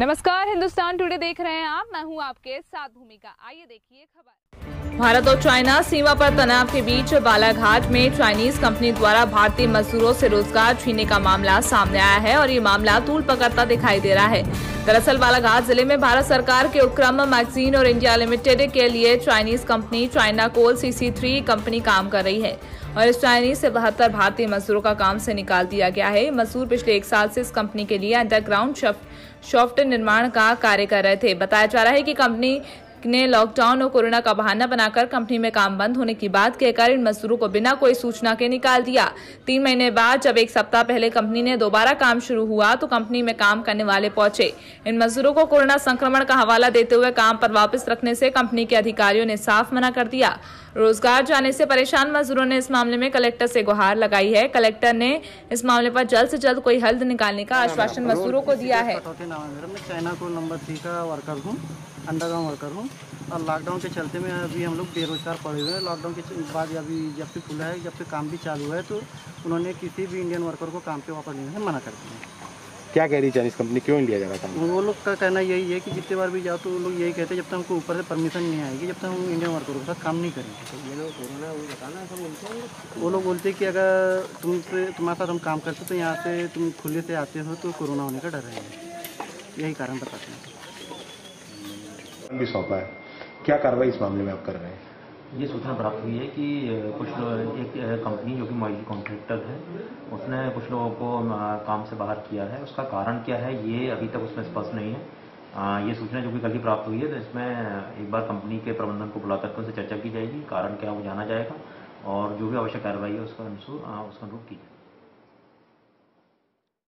नमस्कार, हिंदुस्तान टुडे देख रहे हैं आप। मैं हूँ आपके साथ भूमिका। आइए देखिए खबर। भारत और चाइना सीमा पर तनाव के बीच बालाघाट में चाइनीज़ कंपनी द्वारा भारतीय मजदूरों से रोज़गार छीनने का मामला सामने आया है और ये मामला तूल पकड़ता दिखाई दे रहा है। दरअसल बालाघाट ज़िले में भारत सरकार के उपक्रम मैगजीन और इंडिया लिमिटेड के लिए Chinese company China coal CC company काम कर रही है और इस चाइनीज़ से बहत्तर भारतीय मजदूरों का काम से निकाल दिया गया है। मजदूर पिछले एक साल से इस कंपनी के लिए अंडरग्राउंड शॉफ्ट निर्माण का कार्य कर रहे थे। बताया जा रहा है कि कंपनी ने लॉकडाउन और कोरोना का बहाना बनाकर कंपनी में काम बंद होने की बात कहकर इन मजदूरों को बिना कोई सूचना के निकाल दिया। तीन महीने बाद जब एक सप्ताह पहले कंपनी ने दोबारा काम शुरू हुआ तो कंपनी में काम करने वाले पहुँचे। इन मजदूरों को कोरोना संक्रमण का हवाला देते हुए काम पर वापस रखने से कंपनी के अधिकारियों ने साफ़ मना कर दिया। रोज़गार जाने से परेशान मजदूरों ने इस मामले में कलेक्टर से गुहार लगाई है। कलेक्टर ने इस मामले पर जल्द से जल्द कोई हल निकालने का आश्वासन मजदूरों को दिया है। चाइना को नंबर थ्री का वर्कर हूँ अंडरग्राउंड वर्कर हूँ। और लॉकडाउन के चलते में अभी हम लोग बेरोजगार पड़े हुए हैं। लॉकडाउन के बाद अभी जब से खुला है जब से काम भी चालू है तो उन्होंने किसी भी इंडियन वर्कर को काम पे वापस लेने से मना कर दिया क्या कह रही चाइनीज़ कंपनी क्यों इंडिया जा रहा था? वो लोग का कहना यही है कि जितने बार भी जाओ तो वो लोग यही कहते हैं जब तक हमको ऊपर से परमिशन नहीं आएगी जब तक हम इंडियन वर्करों के साथ काम नहीं करेंगे। ये लोग वो बताना सब बोलते वो लोग बोलते हैं कि अगर तुमसे तुम्हारे साथ हम काम करते तो यहाँ से तुम खुले से आते हो तो कोरोना होने का डर रहेगा यही कारण बताते हैं। भी सौंपा है। क्या कार्रवाई इस मामले में आप कर रहे हैं? ये सूचना प्राप्त हुई है कि कुछ एक कंपनी जो कि मॉडल कॉन्ट्रैक्टर है उसने कुछ लोगों को काम से बाहर किया है। उसका कारण क्या है ये अभी तक उसमें स्पष्ट नहीं है। आ, ये सूचना जो कि कल ही प्राप्त हुई है तो इसमें एक बार कंपनी के प्रबंधन को बुलाकर उनसे चर्चा की जाएगी कारण क्या वो जाना जाएगा और जो भी आवश्यक कार्रवाई है उसका अनुसूर उसका अनुरूप की